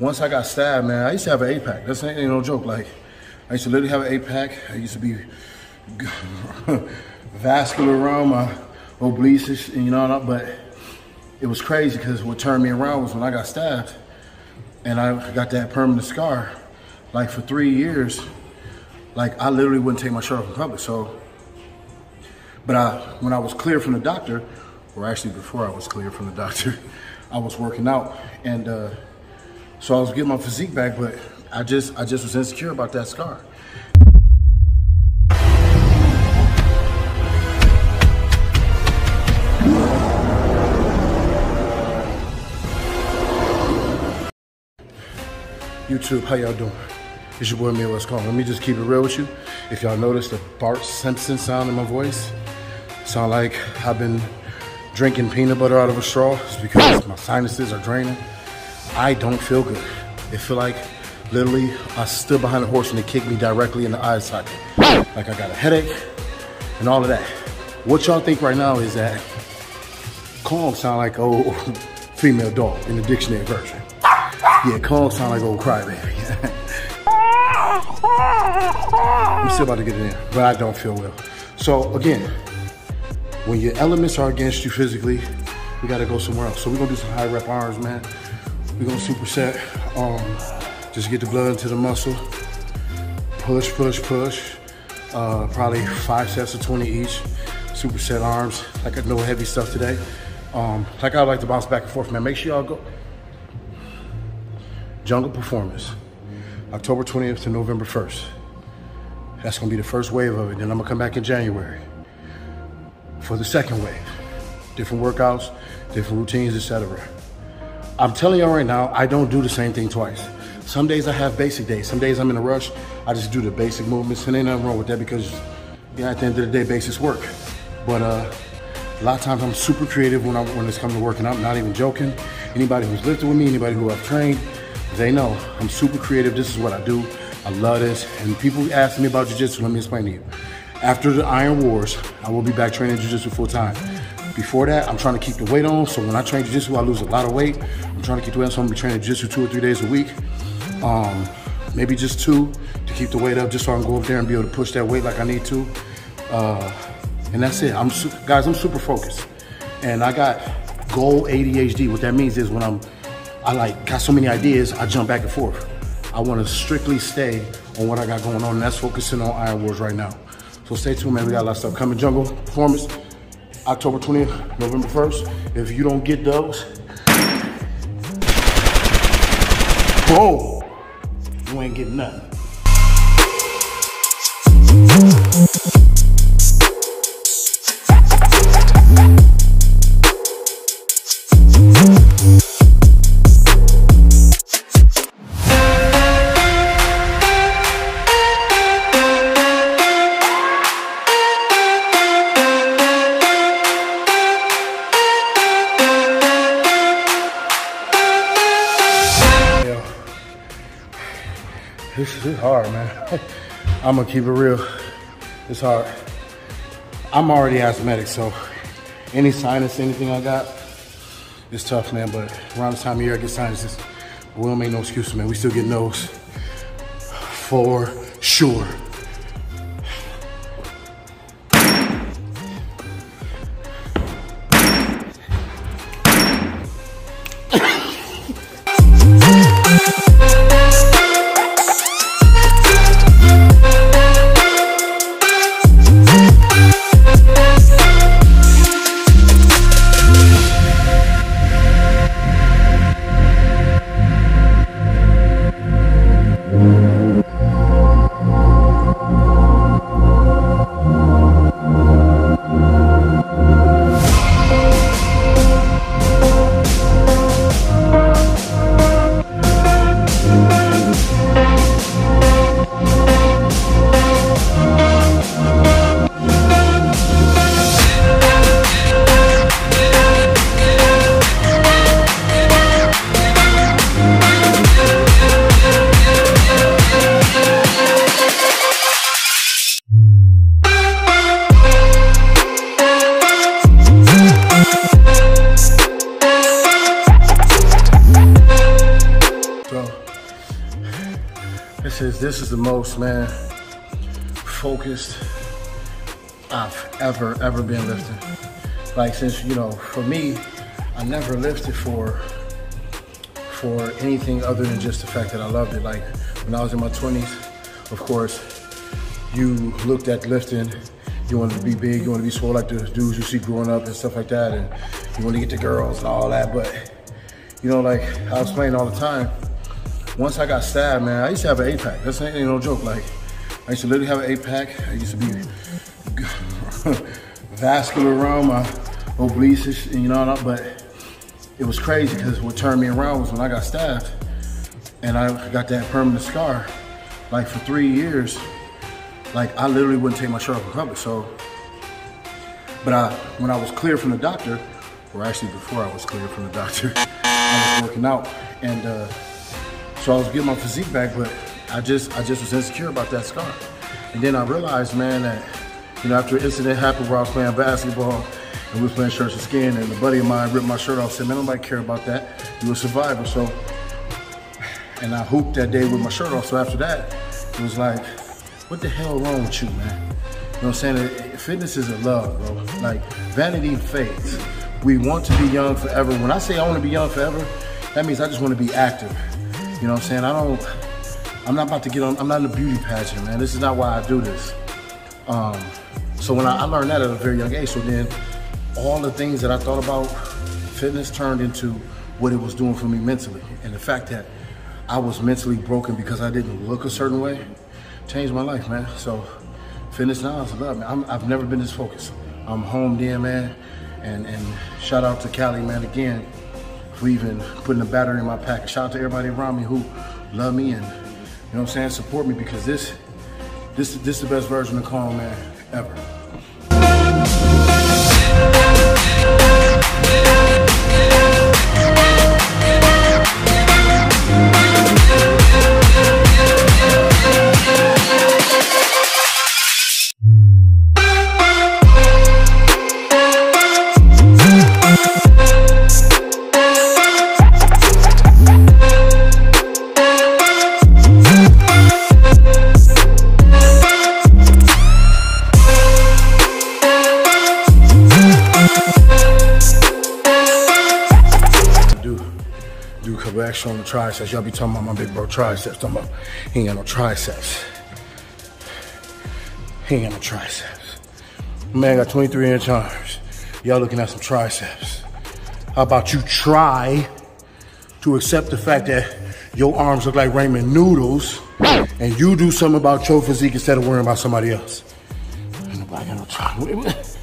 once I got stabbed, man, I used to have an eight pack. That's ain't no joke. Like, I used to literally have an eight pack. I used to be vascular around my obliques, and you know, but it was crazy because what turned me around was when I got stabbed and I got that permanent scar. Like for three years, like I literally wouldn't take my shirt off in public. So, but I, when I was clear from the doctor, or actually before I was clear from the doctor, I was working out, and uh, so I was getting my physique back. But I just, I just was insecure about that scar. YouTube, how y'all doing? It's your boy Midwest Let me just keep it real with you. If y'all notice the Bart Simpson sound in my voice, sound like I've been drinking peanut butter out of a straw. It's because my sinuses are draining. I don't feel good. It feel like literally I stood behind a horse and they kicked me directly in the eye socket. Like I got a headache and all of that. What y'all think right now is that Kong sound like old female dog in the dictionary version. Yeah, Kong sound like old crybaby. I'm still about to get it in, but I don't feel well. So again, when your elements are against you physically, we gotta go somewhere else. So we're gonna do some high rep arms, man. We're gonna superset, um, just get the blood into the muscle. Push, push, push. Uh, probably five sets of 20 each. Superset arms, like no heavy stuff today. Um, like I like to bounce back and forth, man. Make sure y'all go. Jungle Performance, October 20th to November 1st. That's gonna be the first wave of it. Then I'm gonna come back in January for the second wave. Different workouts, different routines, etc. I'm telling y'all right now, I don't do the same thing twice. Some days I have basic days. Some days I'm in a rush. I just do the basic movements, and ain't nothing wrong with that because, yeah, at the end of the day, basics work. But uh, a lot of times I'm super creative when, I'm, when it's coming to working. I'm not even joking. Anybody who's lifted with me, anybody who I've trained, they know I'm super creative. This is what I do. I love this. And people ask me about jiu-jitsu. Let me explain to you. After the Iron Wars, I will be back training jiu-jitsu full time. Before that, I'm trying to keep the weight on. So when I train jiu-jitsu, I lose a lot of weight. I'm trying to keep the weight on. So I'm gonna be training jiu-jitsu two or three days a week. Um, maybe just two to keep the weight up, just so I can go up there and be able to push that weight like I need to. Uh, and that's it. I'm guys. I'm super focused, and I got goal ADHD. What that means is when I'm I like got so many ideas, I jump back and forth. I want to strictly stay on what I got going on, and that's focusing on Iron Wars right now. So stay tuned, man. We got a lot of stuff coming. Jungle Performance, October 20th, November 1st. If you don't get those, boom, you ain't getting nothing. Hard, man. I'm gonna keep it real. It's hard. I'm already asthmatic, so any sinus, anything I got, it's tough, man. But around this time of year, I get sinuses. We don't make no excuses, man. We still get nose for sure. This is the most man focused I've ever ever been lifting. Like since you know, for me, I never lifted for for anything other than just the fact that I loved it. Like when I was in my 20s, of course, you looked at lifting, you wanted to be big, you want to be swole like the dudes you see growing up and stuff like that, and you want to get the girls and all that. But you know, like I was playing all the time. Once I got stabbed, man, I used to have an eight pack. That's ain't no joke. Like I used to literally have an eight pack. I used to be vascular around my obliques, and you know, but it was crazy because what turned me around was when I got stabbed and I got that permanent scar. Like for three years, like I literally wouldn't take my shirt off in public. So, but I, when I was clear from the doctor, or actually before I was clear from the doctor, I was working out, and uh, so I was getting my physique back, but I just, I just was insecure about that scar. And then I realized, man, that you know, after an incident happened where I was playing basketball and we was playing shirts and skin, and a buddy of mine ripped my shirt off, said, man, nobody care about that. You're a survivor, so. And I hooped that day with my shirt off, so after that, it was like, what the hell wrong with you, man? You know what I'm saying? Fitness is a love, bro. Like, vanity fades. We want to be young forever. When I say I want to be young forever, that means I just want to be active. You know what I'm saying? I don't, I'm not about to get on, I'm not in a beauty pageant, man. This is not why I do this. Um, so when I, I learned that at a very young age, so then all the things that I thought about fitness turned into what it was doing for me mentally. And the fact that I was mentally broken because I didn't look a certain way changed my life, man. So fitness now is love, man. i have never been this focused. I'm homed in, man. And, and shout out to Cali, man, again, even putting a battery in my pack. Shout out to everybody around me who love me and, you know what I'm saying, support me because this, this, this is the best version of Kong, man, ever. On the triceps. Y'all be talking about my big bro triceps. Talking about he ain't got no triceps. He ain't got no triceps. Man got 23 inch arms. Y'all looking at some triceps. How about you try to accept the fact that your arms look like ramen noodles and you do something about your physique instead of worrying about somebody else. Ain't nobody got no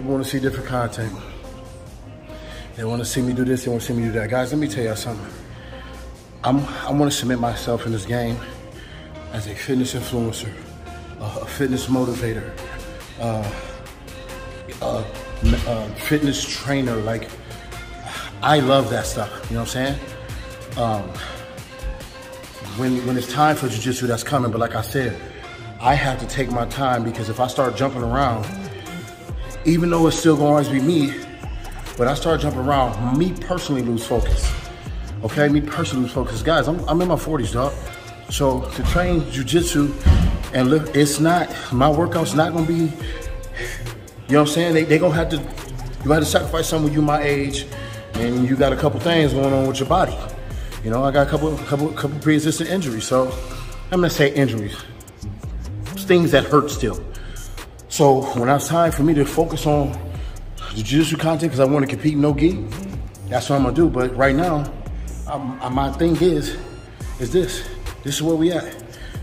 try. see different content. They want to see me do this, they want to see me do that. Guys, let me tell y'all something. I'm, I want to submit myself in this game as a fitness influencer, a fitness motivator, uh, fitness trainer. Like, I love that stuff. You know what I'm saying? Um, when, when it's time for jiu-jitsu, that's coming. But like I said, I have to take my time because if I start jumping around, even though it's still gonna always be me, But I start jumping around, me personally lose focus. Okay, me personally lose focus. Guys, I'm, I'm in my 40s, dog. So to train jujitsu and lift, it's not, my workout's not gonna be, you know what I'm saying? They, they gonna have to, you have to sacrifice some of you my age and you got a couple things going on with your body. You know, I got a couple, couple, couple pre-existing injuries. So I'm gonna say injuries, things that hurt still. So when it's time for me to focus on jiu-jitsu content because I want to compete no gi, that's what I'm gonna do. But right now, I'm, uh, my thing is, is this. This is where we at.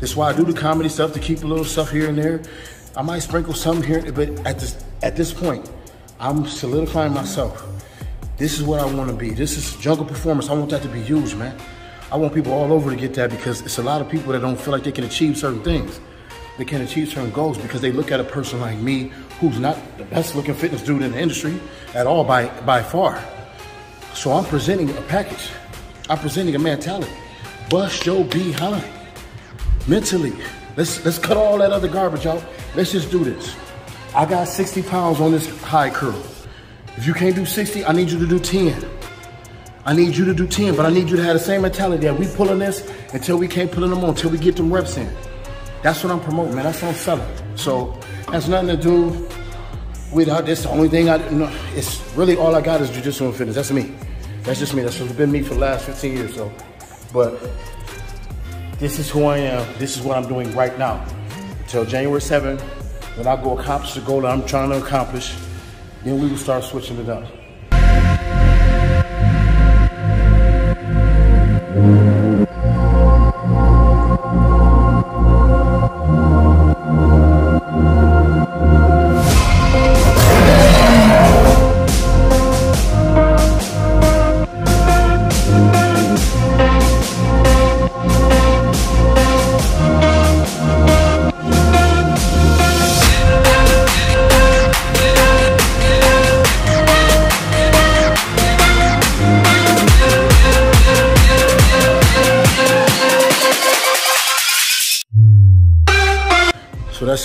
This is why I do the comedy stuff to keep a little stuff here and there. I might sprinkle some here, but at this at this point, I'm solidifying myself. This is what I want to be. This is jungle performance. I want that to be huge, man. I want people all over to get that because it's a lot of people that don't feel like they can achieve certain things. They can achieve certain goals because they look at a person like me who's not the best looking fitness dude in the industry at all by, by far. So I'm presenting a package. I'm presenting a mentality. Bust your behind. Mentally. Let's let's cut all that other garbage out. Let's just do this. I got 60 pounds on this high curl. If you can't do 60, I need you to do 10. I need you to do 10, but I need you to have the same mentality that we pulling this until we can't pull them on, until we get them reps in. That's what I'm promoting, man. That's what I'm selling. So has nothing to do with this. The only thing I know, it's really all I got is jujitsu and fitness. That's me. That's just me. That's been me for the last 15 years. So, but this is who I am. This is what I'm doing right now. Until January 7th, when I go accomplish the goal that I'm trying to accomplish, then we will start switching it up.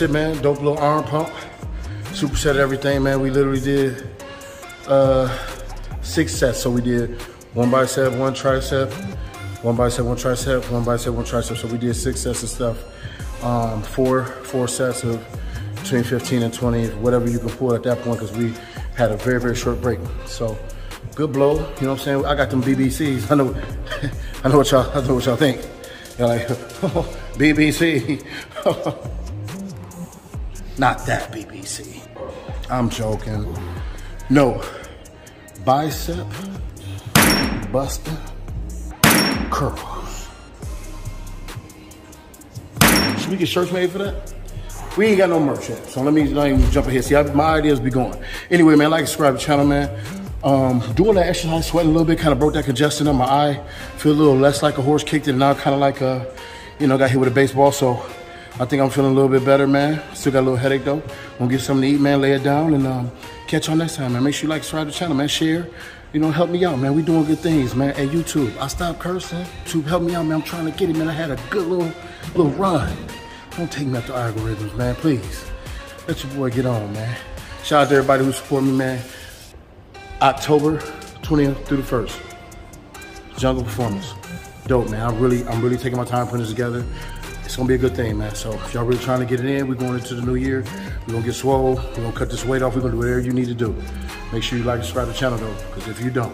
It, man. Dope little arm pump. Superset everything, man. We literally did uh, six sets. So we did one bicep, one tricep, one bicep, one tricep, one bicep, one tricep. So we did six sets of stuff. Um, four, four sets of between 15 and 20, whatever you can pull at that point, because we had a very, very short break. So good blow. You know what I'm saying? I got them BBCs. I know, I know what y'all, I know what y'all think. You're like, BBC. Not that BBC. I'm joking. No. Bicep, buster, curls. Should we get shirts made for that? We ain't got no merch yet, so let me not even jump ahead. See, I, my ideas be going. Anyway, man, like, subscribe to the channel, man. Um, doing that exercise, sweating a little bit, kind of broke that congestion on my eye. Feel a little less like a horse kicked it, and now kind of like a, you know, got hit with a baseball. So I think I'm feeling a little bit better, man. Still got a little headache though. Gonna get something to eat, man. Lay it down and um, catch y'all next time, man. Make sure you like, subscribe to the channel, man. Share. You know, help me out, man. We doing good things, man. At YouTube, I stopped cursing. to help me out, man. I'm trying to get it, man. I had a good little, little run. Don't take me out the algorithms, man. Please. Let your boy get on, man. Shout out to everybody who support me, man. October 20th through the 1st. Jungle Performance. Dope, man. I'm really, I'm really taking my time putting this together it's gonna be a good thing, man. So if y'all really trying to get it in, we're going into the new year. We're gonna get swole. We're gonna cut this weight off. We're gonna do whatever you need to do. Make sure you like and subscribe to the channel though, because if you don't,